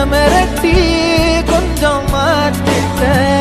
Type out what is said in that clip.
Αμαρτία, κοίτα, μα τι.